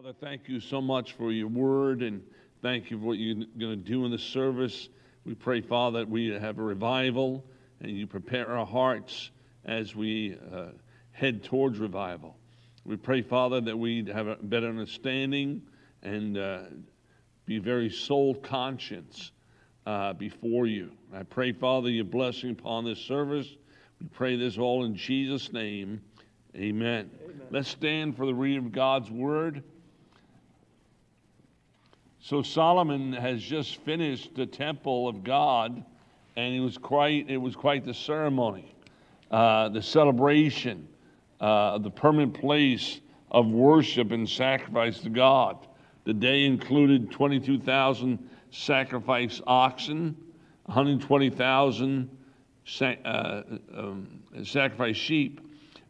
Father, thank you so much for your word and thank you for what you're going to do in the service. We pray, Father, that we have a revival and you prepare our hearts as we uh, head towards revival. We pray, Father, that we have a better understanding and uh, be very soul conscious uh, before you. I pray, Father, your blessing upon this service. We pray this all in Jesus' name. Amen. Amen. Let's stand for the reading of God's word. So Solomon has just finished the temple of God, and it was quite it was quite the ceremony, uh, the celebration, uh, the permanent place of worship and sacrifice to God. The day included 22,000 sacrifice oxen, 120,000 sac- uh, um, sacrifice sheep,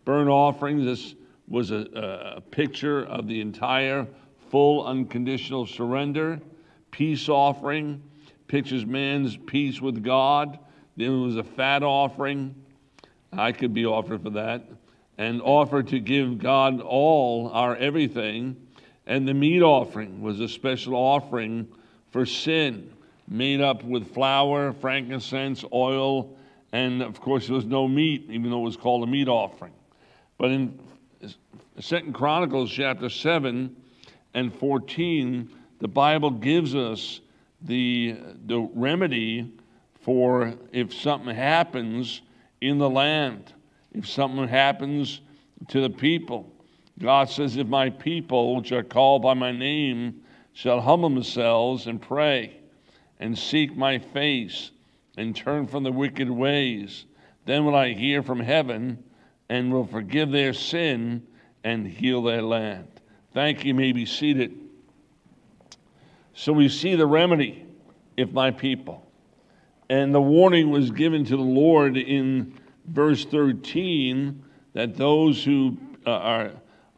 burnt offerings. This was a, a picture of the entire full unconditional surrender, peace offering, pictures man's peace with God. Then it was a fat offering. I could be offered for that. And offer to give God all our everything. And the meat offering was a special offering for sin, made up with flour, frankincense, oil, and of course there was no meat, even though it was called a meat offering. But in Second Chronicles chapter 7, and 14, the Bible gives us the, the remedy for if something happens in the land, if something happens to the people. God says, If my people, which are called by my name, shall humble themselves and pray and seek my face and turn from the wicked ways, then will I hear from heaven and will forgive their sin and heal their land. Thank you. you may be seated. So we see the remedy, if my people. And the warning was given to the Lord in verse 13 that those who uh, are,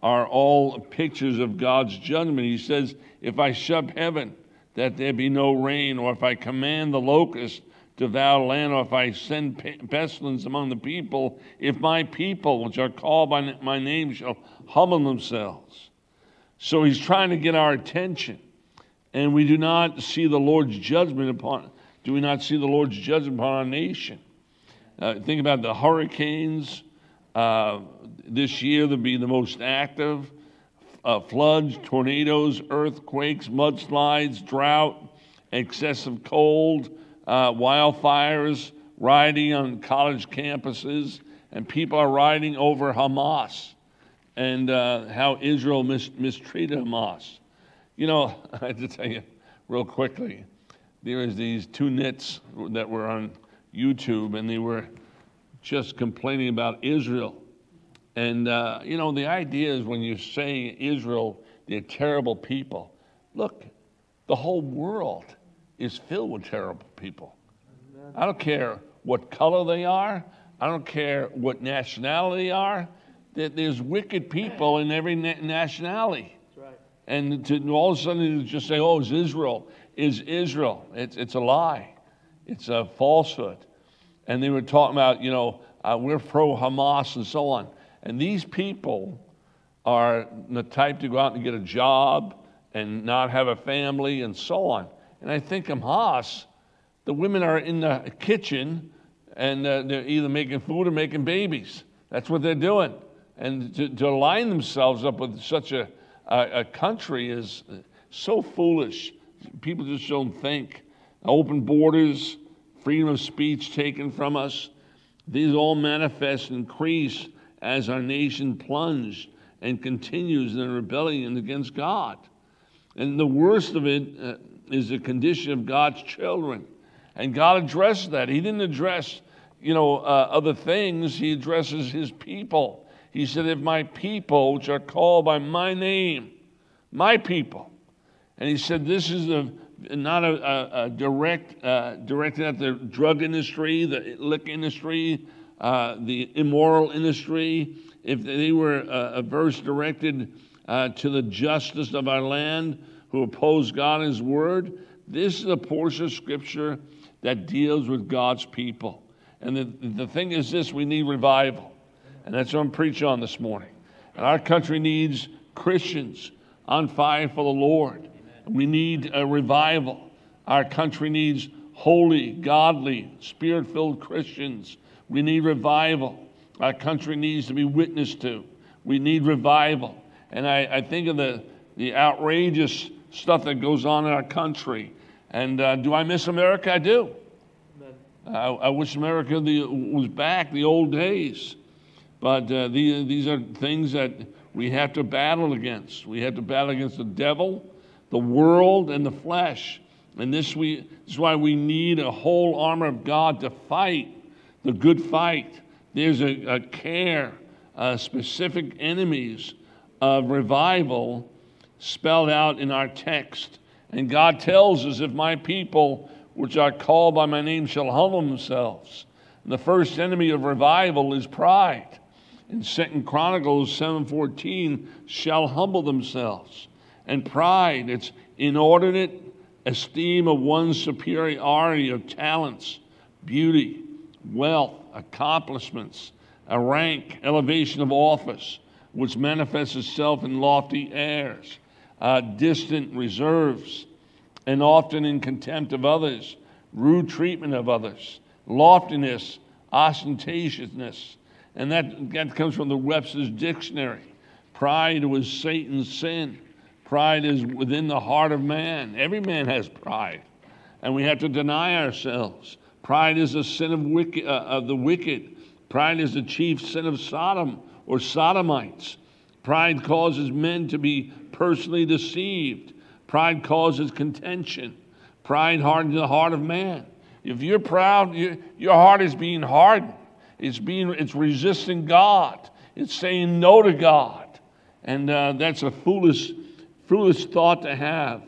are all pictures of God's judgment, he says, If I shut heaven, that there be no rain, or if I command the locust to devour land, or if I send pestilence among the people, if my people, which are called by my name, shall humble themselves so he's trying to get our attention. And we do not see the Lord's judgment upon, do we not see the Lord's judgment upon our nation? Uh, think about the hurricanes. Uh, this year, they'll be the most active uh, floods, tornadoes, earthquakes, mudslides, drought, excessive cold, uh, wildfires, rioting on college campuses, and people are rioting over Hamas and uh, how Israel mis- mistreated Hamas. You know, I have to tell you real quickly, there was these two nits that were on YouTube, and they were just complaining about Israel. And, uh, you know, the idea is when you say Israel, they're terrible people. Look, the whole world is filled with terrible people. I don't care what color they are. I don't care what nationality they are that there's wicked people in every nationality. Right. And to all of a sudden just say, oh, it's Israel, is Israel. It's, it's a lie, it's a falsehood. And they were talking about, you know, uh, we're pro Hamas and so on. And these people are the type to go out and get a job and not have a family and so on. And I think Hamas, the women are in the kitchen and uh, they're either making food or making babies. That's what they're doing and to, to line themselves up with such a, a, a country is so foolish. People just don't think. Open borders, freedom of speech taken from us, these all manifest and increase as our nation plunged and continues in rebellion against God. And the worst of it uh, is the condition of God's children. And God addressed that. He didn't address, you know, uh, other things. He addresses his people. He said, If my people, which are called by my name, my people, and he said, This is a, not a, a, a direct, uh, directed at the drug industry, the liquor industry, uh, the immoral industry. If they were uh, a verse directed uh, to the justice of our land who oppose God and His word, this is a portion of Scripture that deals with God's people. And the, the thing is this we need revival. And that's what I'm preaching on this morning. And our country needs Christians on fire for the Lord. We need a revival. Our country needs holy, godly, spirit filled Christians. We need revival. Our country needs to be witnessed to. We need revival. And I, I think of the, the outrageous stuff that goes on in our country. And uh, do I miss America? I do. I, I, wish America the, was back, the old days. But uh, the, these are things that we have to battle against. We have to battle against the devil, the world, and the flesh. And this, we, this is why we need a whole armor of God to fight the good fight. There's a, a care, uh, specific enemies of revival spelled out in our text. And God tells us, if my people, which are called by my name, shall humble themselves. And the first enemy of revival is pride in Second Chronicles 7:14 shall humble themselves. And pride, it's inordinate esteem of one's superiority of talents, beauty, wealth, accomplishments, a rank, elevation of office, which manifests itself in lofty airs, uh, distant reserves, and often in contempt of others, rude treatment of others, loftiness, ostentatiousness, and that, that comes from the Webster's Dictionary. Pride was Satan's sin. Pride is within the heart of man. Every man has pride, and we have to deny ourselves. Pride is a sin of, wicked, uh, of the wicked. Pride is the chief sin of Sodom or Sodomites. Pride causes men to be personally deceived. Pride causes contention. Pride hardens the heart of man. If you're proud, you, your heart is being hardened. It's being, it's resisting God. It's saying no to God. And uh, that's a foolish, foolish thought to have.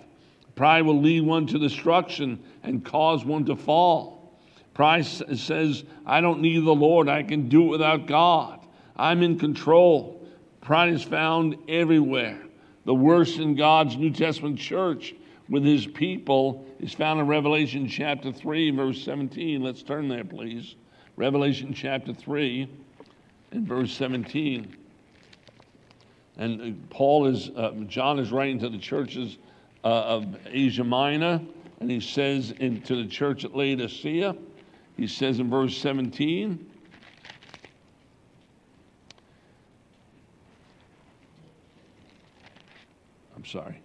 Pride will lead one to destruction and cause one to fall. Pride says, I don't need the Lord. I can do it without God. I'm in control. Pride is found everywhere. The worst in God's New Testament church with his people is found in Revelation chapter 3, verse 17. Let's turn there, please. Revelation chapter 3 and verse 17. And uh, Paul is, uh, John is writing to the churches uh, of Asia Minor, and he says into the church at Laodicea, he says in verse 17, I'm sorry.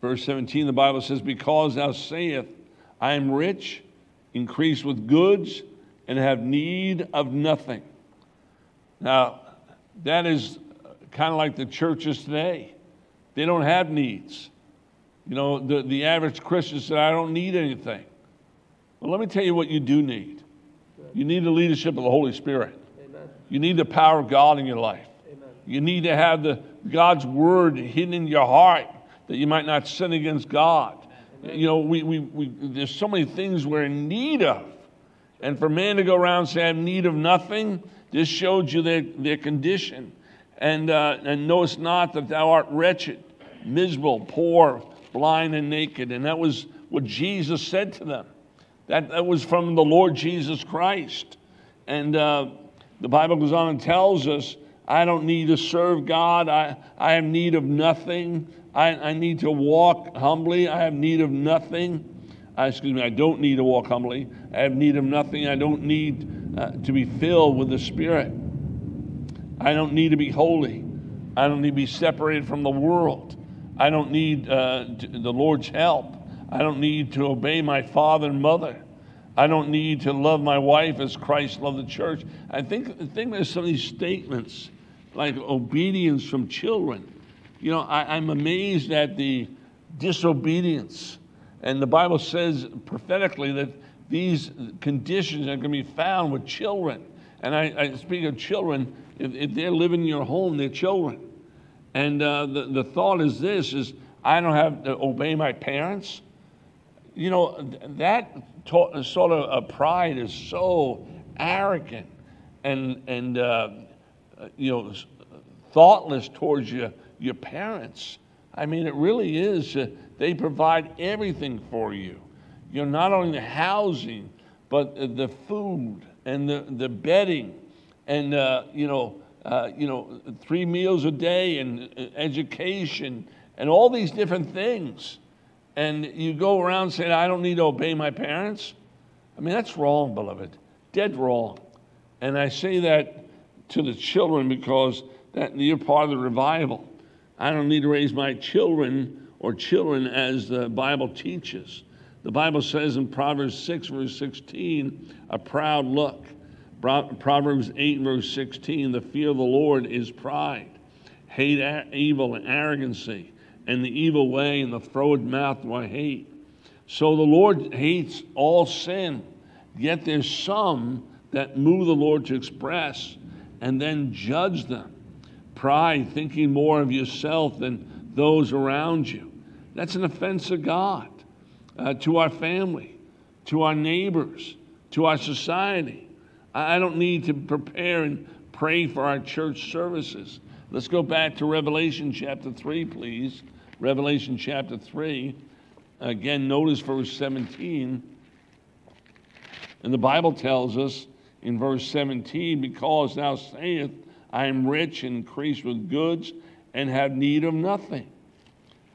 Verse 17, the Bible says, Because thou sayest, I am rich, increased with goods, and have need of nothing. Now, that is kind of like the churches today. They don't have needs. You know, the, the average Christian said, I don't need anything. Well, let me tell you what you do need. You need the leadership of the Holy Spirit. Amen. You need the power of God in your life. Amen. You need to have the God's word hidden in your heart that you might not sin against God. Amen. You know, we, we, we, there's so many things we're in need of. And for man to go around and say, I have need of nothing, this showed you their, their condition. And, uh, and knowest not that thou art wretched, miserable, poor, blind, and naked. And that was what Jesus said to them. That, that was from the Lord Jesus Christ. And uh, the Bible goes on and tells us, I don't need to serve God. I, I have need of nothing. I, I need to walk humbly. I have need of nothing. Excuse me, I don't need to walk humbly. I have need of nothing. I don't need uh, to be filled with the Spirit. I don't need to be holy. I don't need to be separated from the world. I don't need uh, the Lord's help. I don't need to obey my father and mother. I don't need to love my wife as Christ loved the church. I think, I think there's some of these statements like obedience from children. You know, I, I'm amazed at the disobedience and the Bible says prophetically that these conditions are going to be found with children. And I, I speak of children, if, if, they're living in your home, they're children. And uh, the, the thought is this, is I don't have to obey my parents. You know, that sort of a pride is so arrogant and, and uh, you know, thoughtless towards your, your parents. I mean, it really is. Uh, they provide everything for you. You know, not only the housing, but the food and the, the bedding and, uh, you know, uh, you know, three meals a day and uh, education and all these different things. And you go around saying, I don't need to obey my parents. I mean, that's wrong, beloved. Dead wrong. And I say that to the children because that you're part of the revival. I don't need to raise my children or children as the Bible teaches. The Bible says in Proverbs 6, verse 16, a proud look. Proverbs 8, verse 16, the fear of the Lord is pride. Hate evil and arrogancy, and the evil way and the froward mouth do I hate. So the Lord hates all sin, yet there's some that move the Lord to express and then judge them. Pride, thinking more of yourself than those around you. That's an offense to God uh, to our family, to our neighbors, to our society. I don't need to prepare and pray for our church services. Let's go back to Revelation chapter 3, please. Revelation chapter 3. Again, notice verse 17. And the Bible tells us in verse 17, because thou sayest, I am rich and increased with goods and have need of nothing.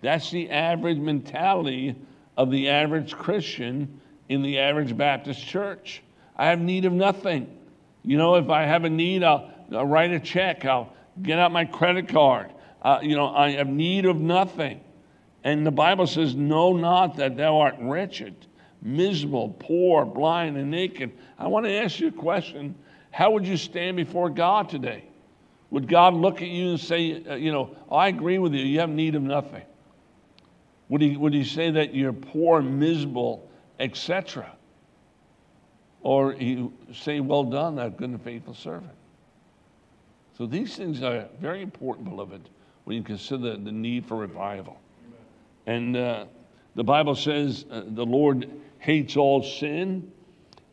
That's the average mentality of the average Christian in the average Baptist church. I have need of nothing. You know, if I have a need, I'll, I'll write a check, I'll get out my credit card. Uh, you know, I have need of nothing. And the Bible says, Know not that thou art wretched, miserable, poor, blind, and naked. I want to ask you a question. How would you stand before God today? Would God look at you and say, uh, You know, I agree with you, you have need of nothing? Would he, would he say that you're poor, miserable, etc.? Or he say, Well done, thou good and faithful servant. So these things are very important, beloved, when you consider the need for revival. And uh, the Bible says uh, the Lord hates all sin,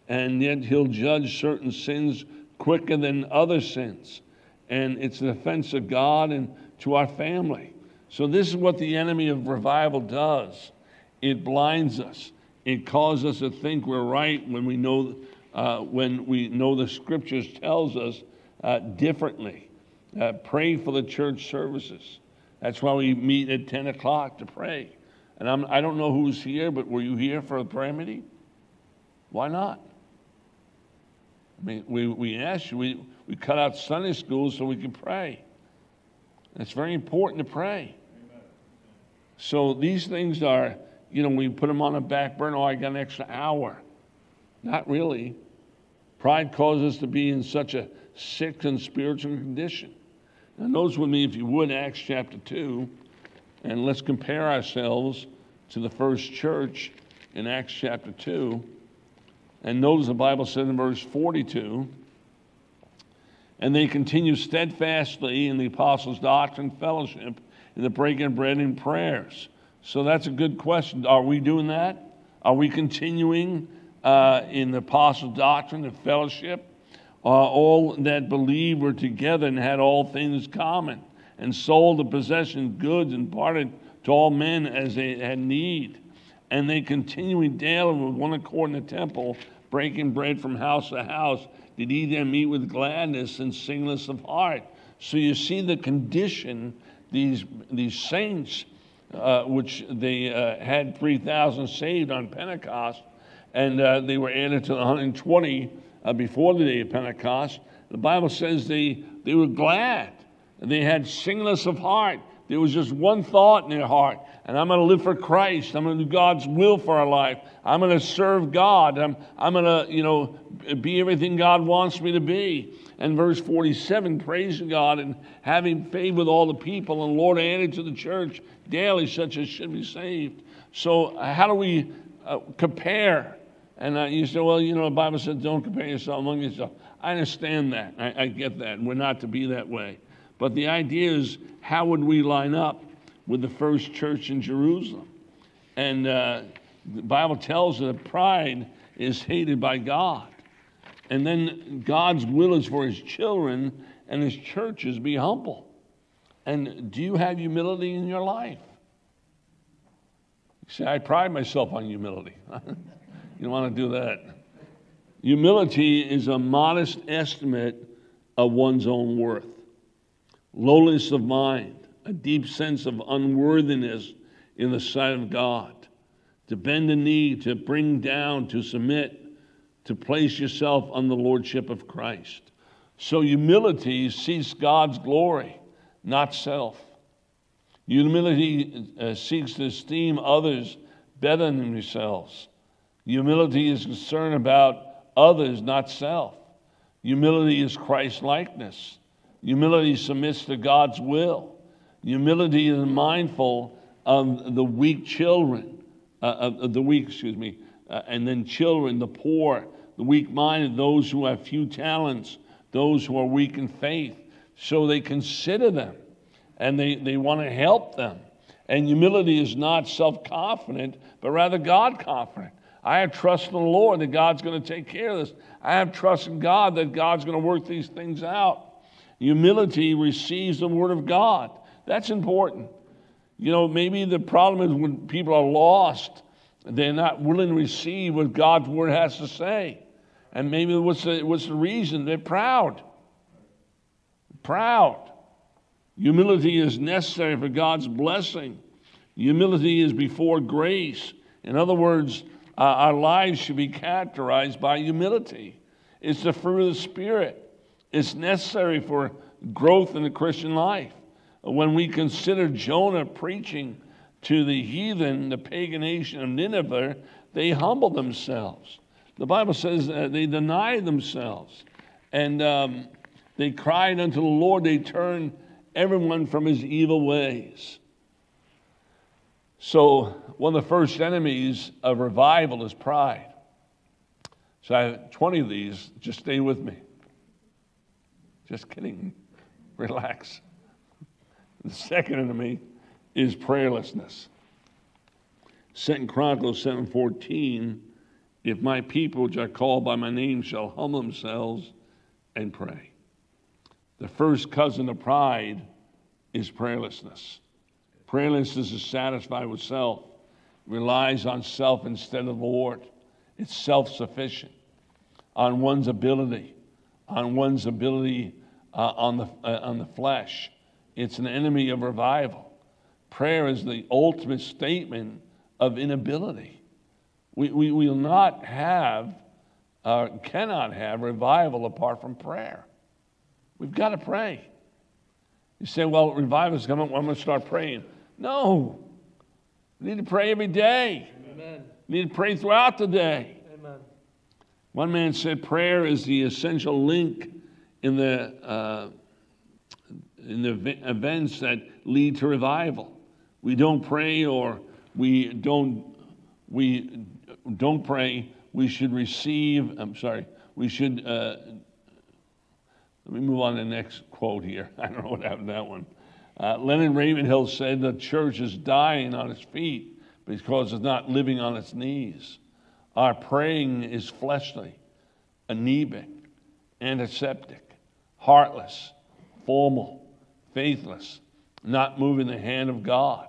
and yet he'll judge certain sins quicker than other sins. And it's an offense to God and to our family. So, this is what the enemy of revival does it blinds us, it causes us to think we're right when we know, uh, when we know the scriptures tells us uh, differently. Uh, pray for the church services. That's why we meet at 10 o'clock to pray. And I'm, I do not know who's here, but were you here for a prayer meeting? Why not? I mean, we, we asked you, we, we cut out Sunday school so we can pray. It's very important to pray. So these things are, you know, we put them on a back burner. Oh, I got an extra hour. Not really. Pride causes us to be in such a sick and spiritual condition. Now, notice with me, if you would, Acts chapter 2, and let's compare ourselves to the first church in Acts chapter 2. And notice the Bible says in verse 42 and they continue steadfastly in the apostles' doctrine, fellowship, in the breaking of bread and prayers. So that's a good question. Are we doing that? Are we continuing uh, in the apostles' doctrine and fellowship? Uh, all that believed were together and had all things common, and sold the possession goods and parted to all men as they had need. And they continuing daily with one accord in the temple, breaking bread from house to house, did eat and meet with gladness and singleness of heart. So you see the condition these, these saints, uh, which they uh, had 3,000 saved on Pentecost, and uh, they were added to the 120 uh, before the day of Pentecost. The Bible says they, they were glad. They had singleness of heart. There was just one thought in their heart, and I'm going to live for Christ. I'm going to do God's will for our life. I'm going to serve God. I'm, I'm going to, you know, be everything God wants me to be. And verse 47, praising God and having faith with all the people, and Lord added to the church daily such as should be saved. So, uh, how do we uh, compare? And uh, you say, well, you know, the Bible says don't compare yourself among yourself. I understand that. I, I get that. We're not to be that way. But the idea is, how would we line up with the first church in Jerusalem? And uh, the Bible tells us that pride is hated by God. And then God's will is for his children and his churches be humble. And do you have humility in your life? You say, I pride myself on humility. you don't want to do that. Humility is a modest estimate of one's own worth. Lowliness of mind, a deep sense of unworthiness in the sight of God, to bend the knee, to bring down, to submit, to place yourself on the lordship of Christ. So humility seeks God's glory, not self. Humility uh, seeks to esteem others better than themselves. Humility is concerned about others, not self. Humility is Christ likeness. Humility submits to God's will. Humility is mindful of the weak children, uh, of the weak, excuse me, uh, and then children, the poor, the weak minded, those who have few talents, those who are weak in faith. So they consider them and they, they want to help them. And humility is not self confident, but rather God confident. I have trust in the Lord that God's going to take care of this. I have trust in God that God's going to work these things out. Humility receives the word of God. That's important. You know, maybe the problem is when people are lost, they're not willing to receive what God's word has to say. And maybe what's the, what's the reason? They're proud. Proud. Humility is necessary for God's blessing. Humility is before grace. In other words, uh, our lives should be characterized by humility. It's the fruit of the Spirit. It's necessary for growth in the Christian life. When we consider Jonah preaching to the heathen, the pagan nation of Nineveh, they humbled themselves. The Bible says they denied themselves and um, they cried unto the Lord. They turned everyone from his evil ways. So, one of the first enemies of revival is pride. So, I have 20 of these. Just stay with me. Just kidding. Relax. The second enemy is prayerlessness. Second Chronicles 7:14, if my people which are called by my name shall humble themselves and pray. The first cousin of pride is prayerlessness. Prayerlessness is satisfied with self, relies on self instead of the Lord. It's self sufficient on one's ability, on one's ability uh, on, the, uh, on the flesh. It's an enemy of revival. Prayer is the ultimate statement of inability. We, we will not have, uh, cannot have revival apart from prayer. We've got to pray. You say, well, revival is coming, well, I'm going to start praying. No. You need to pray every day. Amen. You need to pray throughout the day. Amen. One man said prayer is the essential link in the, uh, in the events that lead to revival. We don't pray or we don't, we don't pray, we should receive, I'm sorry, we should uh, let me move on to the next quote here. I don't know what happened to that one. Uh, Leonard Ravenhill said the church is dying on its feet because it's not living on its knees. Our praying is fleshly, anemic, antiseptic, heartless, formal, faithless, not moving the hand of God.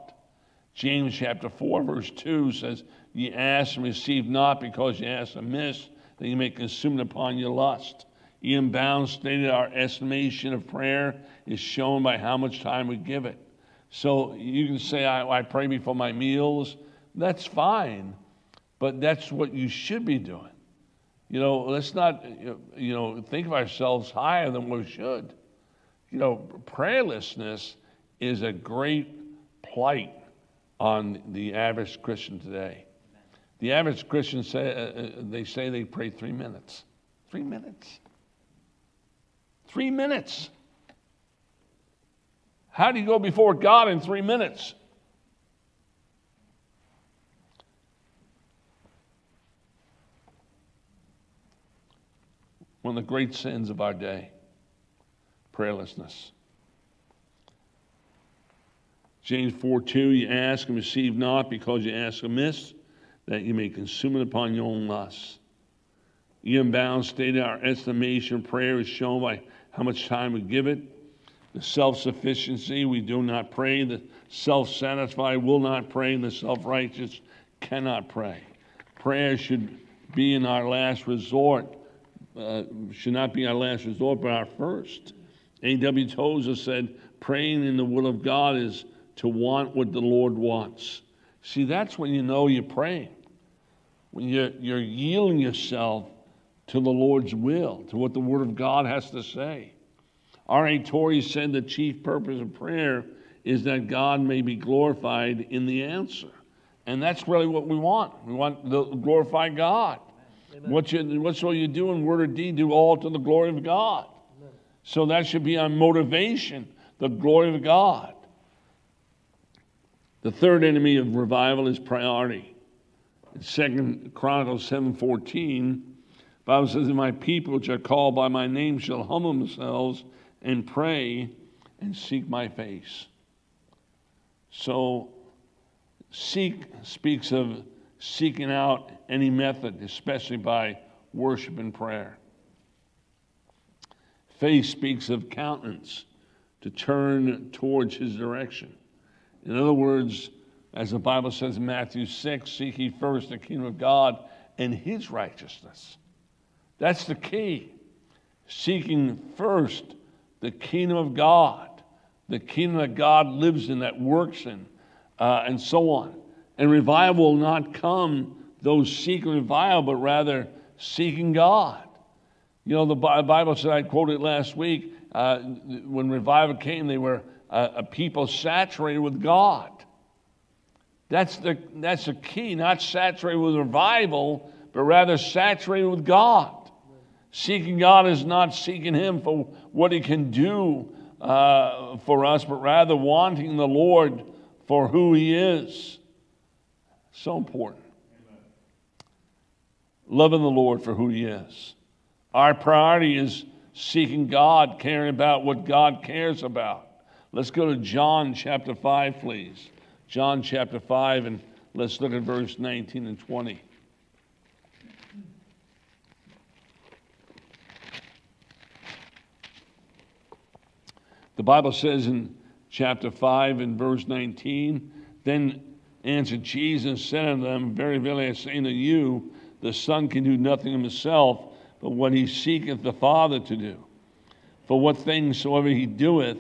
James chapter 4, verse 2 says, Ye ask and receive not because ye ask amiss, that ye may consume it upon your lust. E.M. Bounds stated our estimation of prayer is shown by how much time we give it. So you can say, I, I pray before my meals. That's fine, but that's what you should be doing. You know, let's not, you know, think of ourselves higher than we should. You know, prayerlessness is a great plight on the average Christian today. The average Christian say uh, uh they say they pray three minutes. Three minutes. Three minutes. How do you go before God in three minutes? One of the great sins of our day prayerlessness. James 4 2, you ask and receive not because you ask amiss, that you may consume it upon your own lusts. E.M. Bounds stated our estimation prayer is shown by how much time we give it. The self sufficiency, we do not pray. The self satisfied will not pray. The self righteous cannot pray. Prayer should be in our last resort, uh, should not be our last resort, but our first. A.W. Tozer said, praying in the will of God is to want what the Lord wants. See, that's when you know you're praying. When you're, you're yielding yourself to the Lord's will, to what the Word of God has to say. R.A. Torrey said the chief purpose of prayer is that God may be glorified in the answer. And that's really what we want. We want to glorify God. What you, whatsoever you do in word or deed, do all to the glory of God. Amen. So that should be our motivation, the glory of God. The third enemy of revival is priority. In Second Chronicles 7:14, Bible says, "And my people which are called by my name shall humble themselves and pray and seek my face." So seek speaks of seeking out any method, especially by worship and prayer. Faith speaks of countenance, to turn towards his direction. In other words, as the Bible says in Matthew 6, seek ye first the kingdom of God and his righteousness. That's the key. Seeking first the kingdom of God, the kingdom that God lives in, that works in, uh, and so on. And revival will not come those seeking revival, but rather seeking God. You know, the Bible said, I quoted last week, uh, when revival came, they were a, a people saturated with God. That's the, that's the key, not saturated with revival, but rather saturated with God. Seeking God is not seeking Him for what He can do uh, for us, but rather wanting the Lord for who He is. So important. Loving the Lord for who He is. Our priority is seeking God, caring about what God cares about. Let's go to John chapter 5, please. John chapter 5, and let's look at verse 19 and 20. The Bible says in chapter 5 and verse 19, Then answered Jesus, said unto them, Very verily I say unto you, the Son can do nothing of himself, but what he seeketh the Father to do. For what things soever he doeth,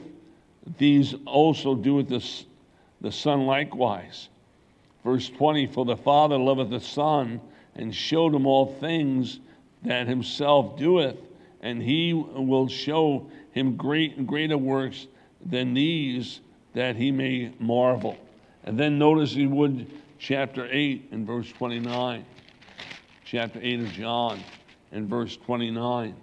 these also doeth the, the Son likewise. Verse 20 For the Father loveth the Son, and showed him all things that himself doeth, and he will show him great greater works than these, that he may marvel. And then notice he would chapter 8 and verse 29. Chapter 8 of John and verse 29.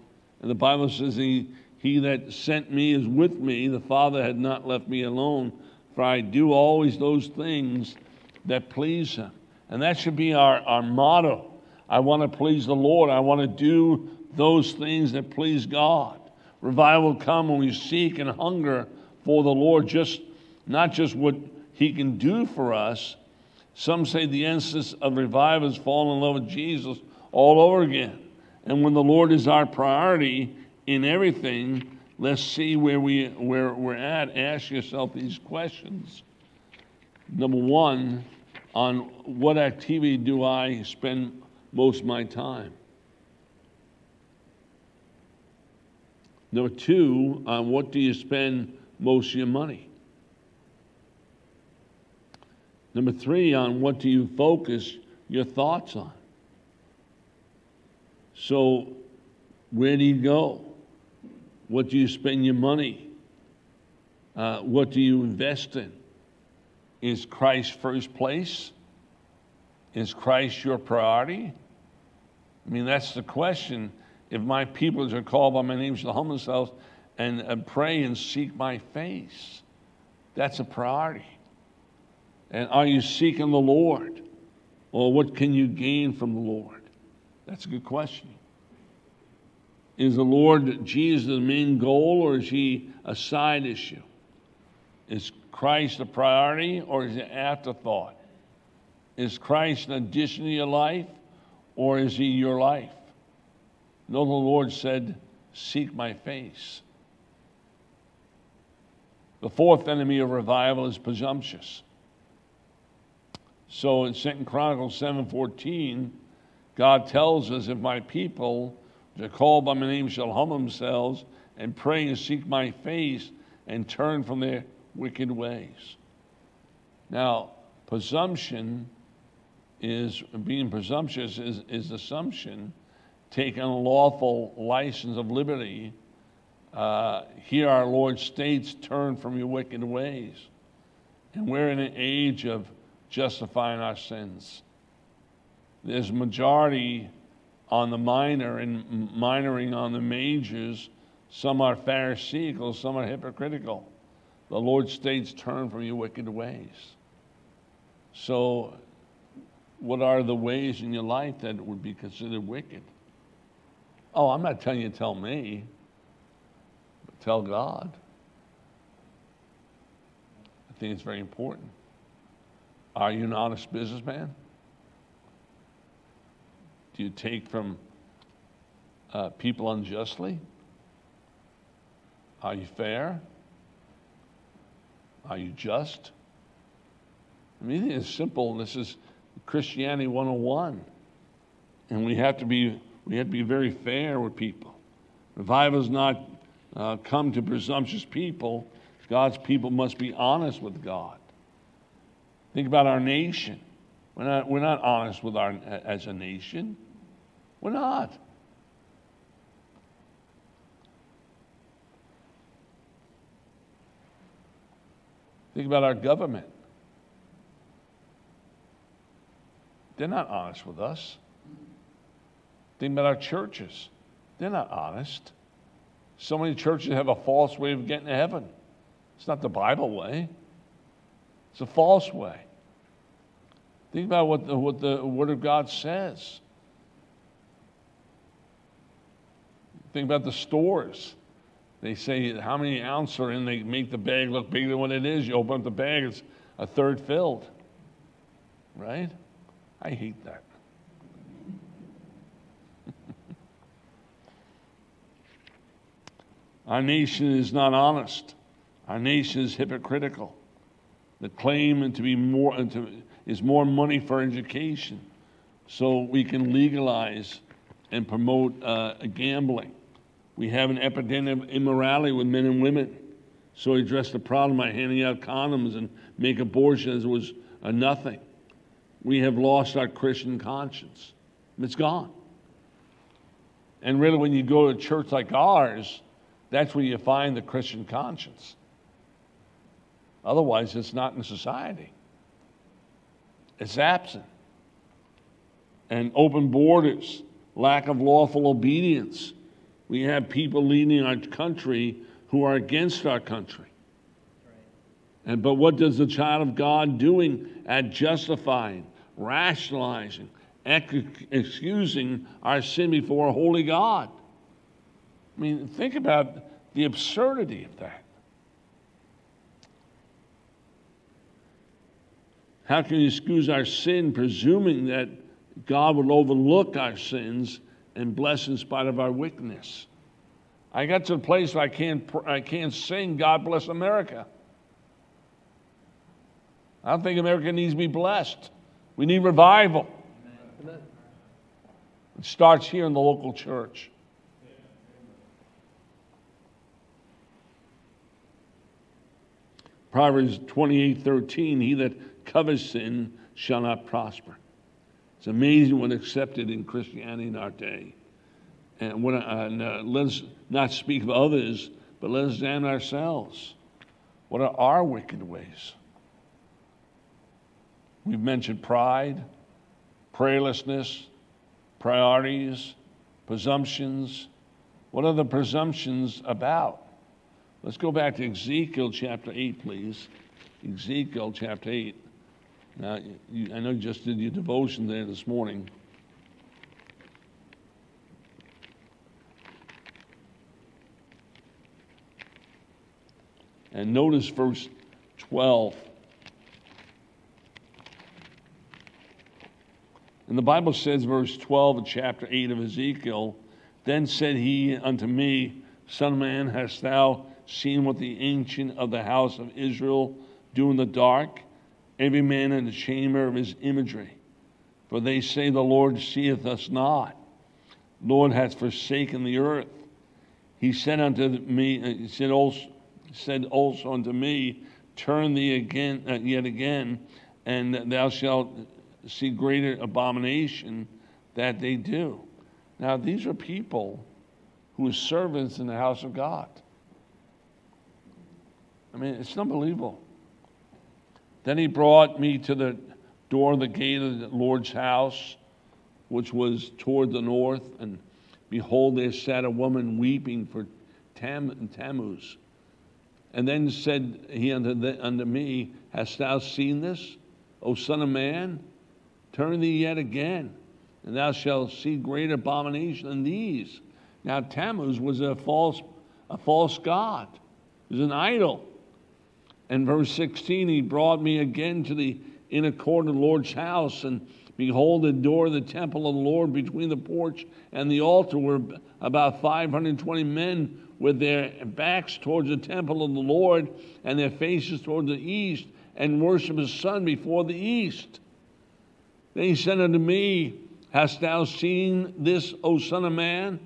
And the Bible says he he that sent me is with me. The Father had not left me alone, for I do always those things that please him. And that should be our, our motto. I want to please the Lord. I want to do those things that please God. Revival will come when we seek and hunger for the Lord, just not just what He can do for us. Some say the essence of revival is fall in love with Jesus all over again. And when the Lord is our priority, in everything, let's see where, we, where we're at. Ask yourself these questions. Number one, on what activity do I spend most of my time? Number two, on what do you spend most of your money? Number three, on what do you focus your thoughts on? So, where do you go? What do you spend your money? Uh, what do you invest in? Is Christ first place? Is Christ your priority? I mean, that's the question. If my people are called by my name shall humble themselves and uh, pray and seek my face, that's a priority. And are you seeking the Lord? Or what can you gain from the Lord? That's a good question. Is the Lord Jesus the main goal or is he a side issue? Is Christ a priority or is it an afterthought? Is Christ an addition to your life or is he your life? No, the Lord said, Seek my face. The fourth enemy of revival is presumptuous. So in 2 Chronicles 7:14, God tells us, if my people that call by my name shall humble themselves and pray and seek my face and turn from their wicked ways. Now, presumption is being presumptuous is, is assumption, taking a lawful license of liberty. Uh, here our Lord states, turn from your wicked ways. And we're in an age of justifying our sins. There's majority on the minor and minoring on the majors. Some are pharisaical, some are hypocritical. The Lord states, turn from your wicked ways. So, what are the ways in your life that would be considered wicked? Oh, I'm not telling you to tell me, but tell God. I think it's very important. Are you an honest businessman? Do you take from uh, people unjustly? Are you fair? Are you just? I mean, it's simple. This is Christianity 101. And we have to be, we have to be very fair with people. Revival has not uh, come to presumptuous people. God's people must be honest with God. Think about our nation. We're not, we're not honest with our, as a nation. We're not. Think about our government. They're not honest with us. Think about our churches. They're not honest. So many churches have a false way of getting to heaven. It's not the Bible way, it's a false way. Think about what the, what the Word of God says. Think about the stores. They say how many ounces are in, they make the bag look bigger than what it is. You open up the bag, it's a third filled. Right? I hate that. Our nation is not honest. Our nation is hypocritical. The claim to be more to, is more money for education, so we can legalize and promote uh, gambling. We have an epidemic of immorality with men and women, so we address the problem by handing out condoms and make abortions was a nothing we have lost our Christian conscience. It's gone. And really, when you go to a church like ours, that's where you find the Christian conscience. Otherwise, it's not in society, it's absent. And open borders, lack of lawful obedience. We have people leading our country who are against our country. And but what does the child of God doing at justifying, rationalizing, excusing our sin before a holy God. I mean, think about the absurdity of that. How can you excuse our sin, presuming that God will overlook our sins and bless in spite of our wickedness? I got to the place where I can't, I can't sing God Bless America. I don't think America needs to be blessed. We need revival. It starts here in the local church. Proverbs 28 13, he that covers sin shall not prosper. It's amazing what accepted in Christianity in our day. And, when, uh, uh, let's not speak of others, but let us examine ourselves. What are our wicked ways? We've mentioned pride, prayerlessness, priorities, presumptions. What are the presumptions about? Let's go back to Ezekiel chapter 8, please. Ezekiel chapter 8. Now, you, I know you just did your devotion there this morning. And notice verse 12. And the Bible says, verse 12 of chapter 8 of Ezekiel, Then said he unto me, Son of man, hast thou seen what the ancient of the house of Israel do in the dark? Every man in the chamber of his imagery. For they say, The Lord seeth us not. Lord hath forsaken the earth. He said unto me, he said also, said also unto me, Turn thee again, uh, yet again, and thou shalt see greater abomination that they do. Now, these are people who are servants in the house of God. I mean, it's unbelievable. Then he brought me to the door of the gate of the Lord's house, which was toward the north, and behold, there sat a woman weeping for Tam- Tammuz. And then said he unto, the, unto me, Hast thou seen this, O Son of Man? Turn thee yet again, and thou shalt see great abomination than these. Now Tammuz was a false, a false god. Was an idol. And verse 16, he brought me again to the inner court of the Lord's house, and behold, the door of the temple of the Lord between the porch and the altar were about 520 men with their backs towards the temple of the Lord and their faces towards the east, and worship his sun before the east. Then he said unto me, Hast thou seen this, O Son of Man?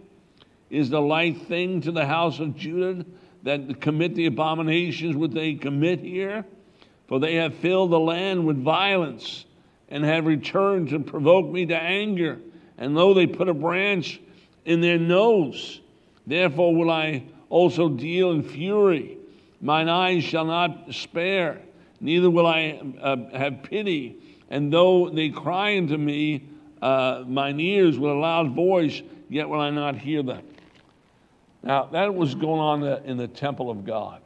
Is the light thing to the house of Judah that commit the abominations which they commit here? For they have filled the land with violence and have returned to provoke me to anger. And lo, they put a branch in their nose. Therefore will I also deal in fury. Mine eyes shall not spare, neither will I uh, have pity. And though they cry unto me, uh, mine ears with a loud voice, yet will I not hear them. Now, that was going on in the temple of God.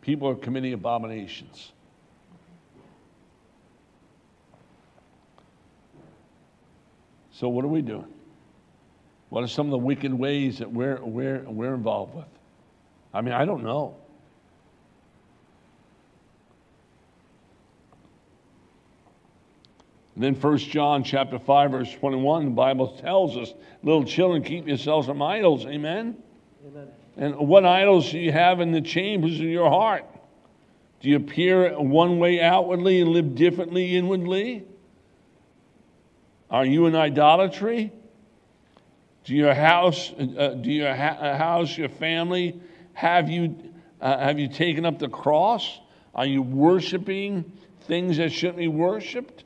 People are committing abominations. So, what are we doing? What are some of the wicked ways that we're, we're, we're involved with? I mean, I don't know. And then 1 John chapter 5, verse 21, the Bible tells us, little children, keep yourselves from idols. Amen? Amen. And what idols do you have in the chambers of your heart? Do you appear one way outwardly and live differently inwardly? Are you in idolatry? Do your house, uh, do your ha- uh, house, your family, have you, uh, have you taken up the cross? Are you worshiping things that shouldn't be worshiped?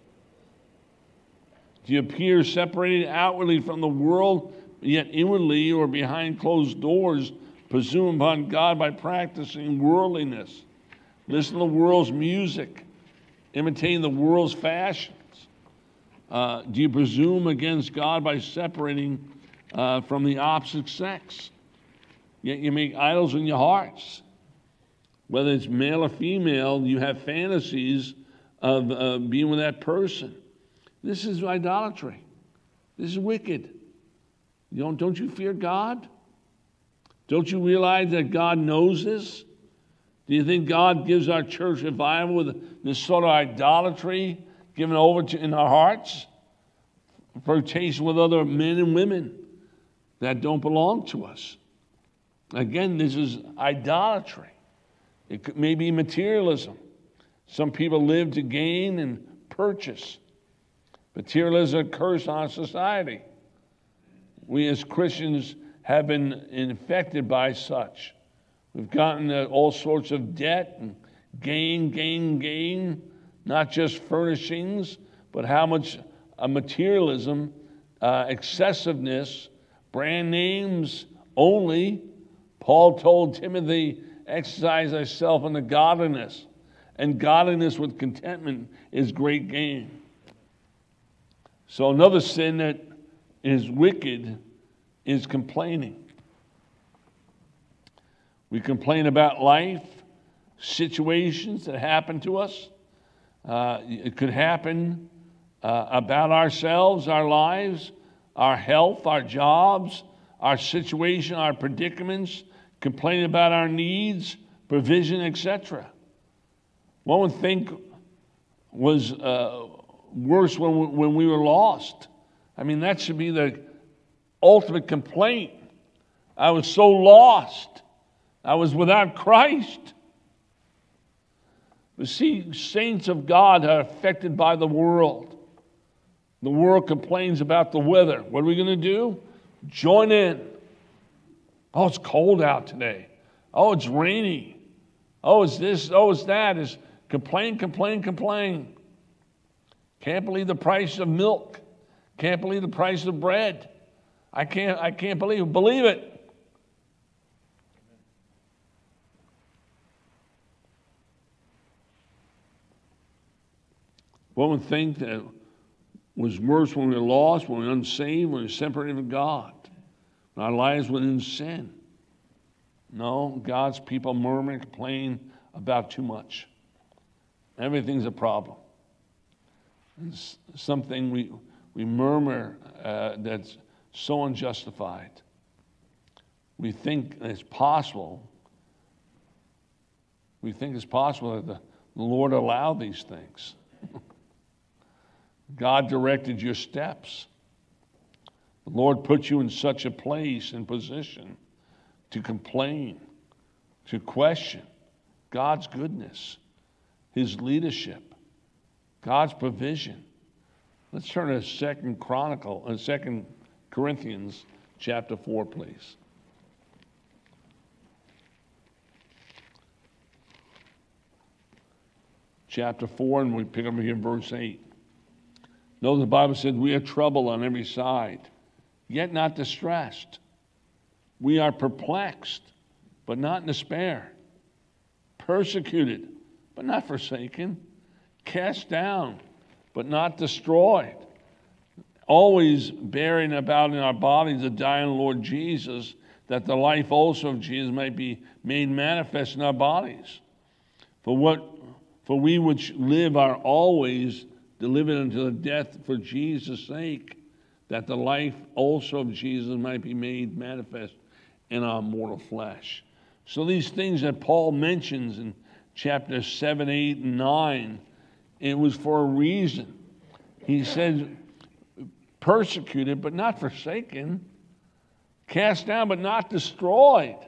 Do you appear separated outwardly from the world, yet inwardly or behind closed doors, presume upon God by practicing worldliness? Listen to the world's music, imitating the world's fashions. Uh, do you presume against God by separating uh, from the opposite sex? Yet you make idols in your hearts. Whether it's male or female, you have fantasies of uh, being with that person. This is idolatry. This is wicked. You don't, don't you fear God? Don't you realize that God knows this? Do you think God gives our church revival with this sort of idolatry given over to, in our hearts? Flirtation with other men and women that don't belong to us. Again, this is idolatry. It may be materialism. Some people live to gain and purchose. Materialism is a curse on society. We as Christians have been infected by such. We've gotten all sorts of debt and gain, gain, gain, not just furnishings, but how much uh, materialism, uh, excessiveness, brand names only. Paul told Timothy, exercise thyself in the godliness, and godliness with contentment is great gain. So, another sin that is wicked is complaining. We complain about life, situations that happen to us. Uh, it could happen uh, about ourselves, our lives, our health, our jobs, our situation, our predicaments, complain about our needs, provision, etc. One would think was uh, worse when we, when we were lost. I mean, that should be the ultimate complaint. I was so lost. I was without Christ. But see, saints of God are affected by the world. The world complains about the weather. What are we going to do? Join in. Oh, it's cold out today. Oh, it's rainy. Oh, it's this. Oh, it's that. It's complain, complain, complain. Can't believe the price of milk. Can't believe the price of bread. I can't, I can't believe. Believe it. One would think that was worse when we were lost, when we were unsaved, when we were separated from God. When our lives were in sin. No, God's people murmur and complain about too much. Everything's a problem. Something we, we murmur uh, that's so unjustified. We think it's possible. We think it's possible that the Lord allowed these things. God directed your steps. The Lord put you in such a place and position to complain, to question God's goodness, His leadership, God's provision. Let's turn to Second Chronicle, uh, Second Corinthians, chapter four, please. Chapter four, and we pick up here in verse eight. Know the Bible said we are troubled on every side, yet not distressed. We are perplexed, but not in despair. Persecuted, but not forsaken. Cast down, but not destroyed. Always bearing about in our bodies the dying Lord Jesus, that the life also of Jesus might be made manifest in our bodies. For what for we which live are always delivered unto the death for Jesus' sake, that the life also of Jesus might be made manifest in our mortal flesh. So these things that Paul mentions in chapter 7, 8, and 9, it was for a reason. He said, persecuted but not forsaken, cast down but not destroyed.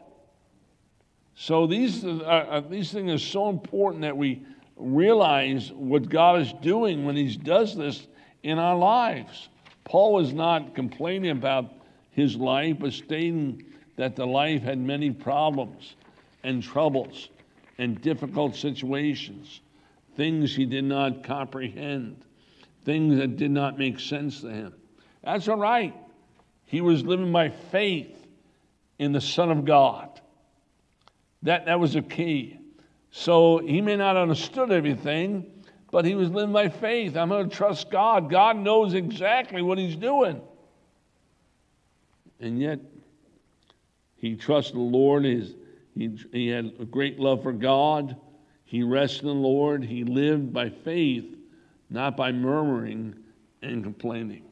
So these, uh, these things are so important that we realize what God is doing when He does this in our lives. Paul was not complaining about his life, but stating that the life had many problems and troubles and difficult situations, things he did not comprehend, things that did not make sense to him. That's all right. He was living by faith in the Son of God. That, that was a key. So he may not have understood everything, but he was living by faith. I'm going to trust God. God knows exactly what he's doing. And yet, he trusted the Lord. His, he, he had a great love for God. He rested in the Lord. He lived by faith, not by murmuring and complaining.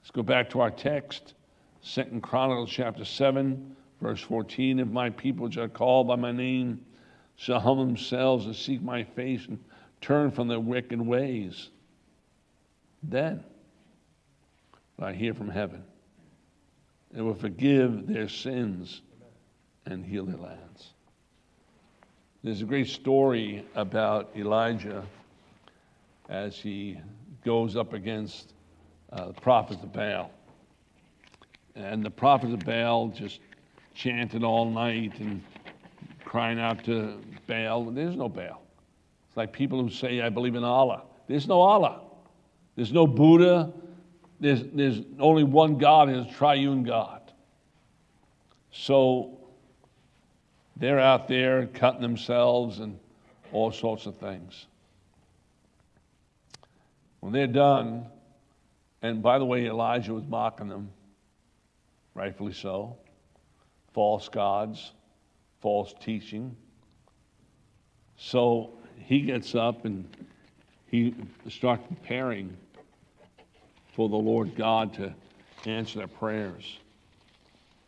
Let's go back to our text, Second Chronicles chapter 7, verse 14. If my people are called by my name shall humble themselves and seek my face and turn from their wicked ways, then I hear from heaven and will forgive their sins and heal their lands. There's a great story about Elijah as he goes up against uh, the prophets of Baal. And the prophets of Baal just chanted all night and crying out to Baal. There's no Baal. It's like people who say, I believe in Allah. There's no Allah. There's no Buddha. There's, there's only one God, it's triune God. So they're out there cutting themselves and all sorts of things. When they're done, and by the way, Elijah was mocking them, rightfully so, false gods, false teaching. So he gets up and he starts preparing for the Lord God to answer their prayers.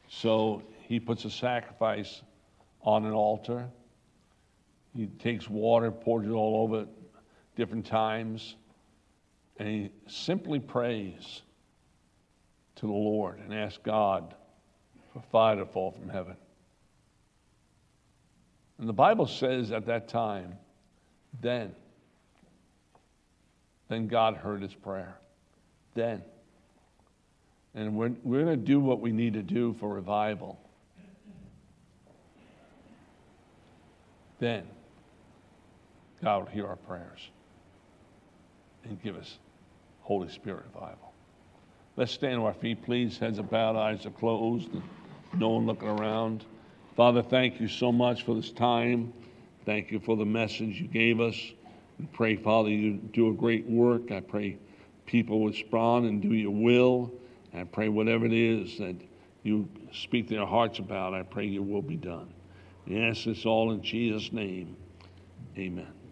So he puts a sacrifice on an altar. He takes water, pours it all over it different times, and he simply prays to the Lord and asks God for fire to fall from heaven. And the Bible says at that time, then, then God heard his prayer. Then. And we're, we're going to do what we need to do for revival. Then God will hear our prayers and give us Holy Spirit revival. Let's stand on our feet, please. Heads are bowed, eyes are closed, no one looking around. Father, thank you so much for this time. Thank you for the message you gave us. We pray, Father, you do a great work. I pray people respond and do your will. I pray whatever it is that you speak to their hearts about, I pray your will be done. Ask this all in Jesus' name. Amen.